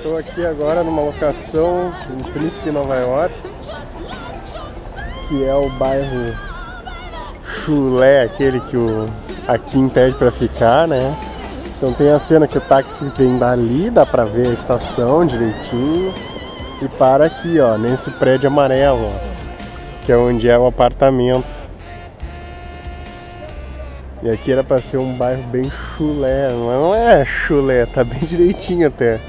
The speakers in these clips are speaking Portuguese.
Estou aqui agora numa locação em Príncipe, Nova York, que é o bairro Chulé, aquele que o Akin pede para ficar, né? Então tem a cena que o táxi vem dali, dá pra ver a estação direitinho, e para aqui, ó, nesse prédio amarelo, ó, que é onde é o apartamento. E aqui era para ser um bairro bem chulé, não é chulé, tá bem direitinho até.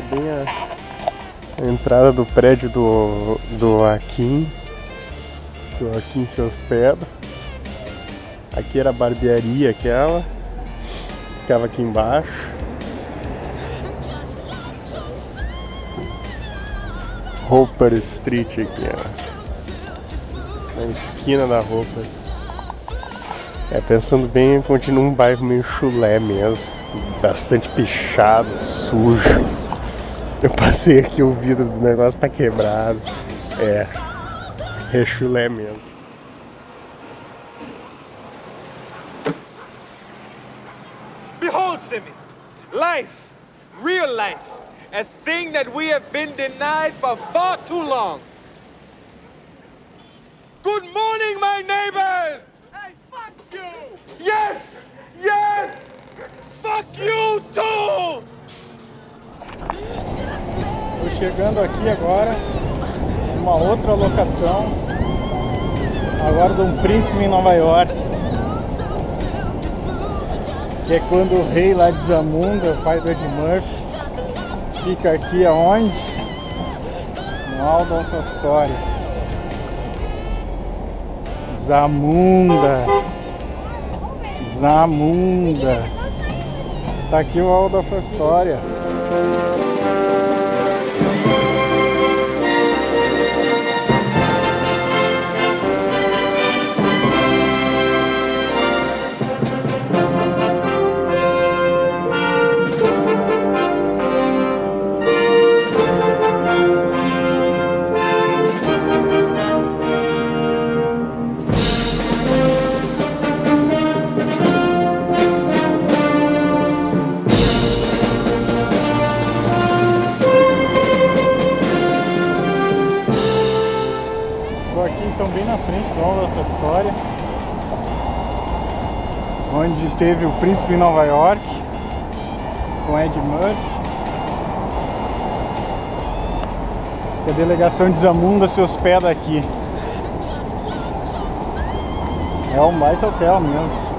É bem a, a entrada do prédio do, do Akin, que o Akin se hospeda. Aqui era a barbearia aquela, ficava aqui embaixo. Roper Street aqui, ó. Na esquina da Roper. É, pensando bem, continua um bairro meio chulé mesmo. Bastante pichado, sujo. Eu passei aqui, o vidro do negócio tá quebrado. É, é chulé mesmo. Behold, Simi, life, real life, a thing that we have been denied for far too long. Good morning, my neighbors! Hey, fuck you! Yes! Yes! Fuck you too! Estou chegando aqui agora, uma outra locação, agora de um príncipe em Nova York. Que é quando o rei lá de Zamunda, o pai do Ed Murphy, fica aqui aonde? No Aldon Astoria. Zamunda. Zamunda. Tá aqui o Aldo Astoria. Aqui então bem na frente do dessa história. Onde teve o príncipe em Nova York com Ed Murphy. Que a delegação de Zamunda se hospeda aqui. É um baita hotel mesmo.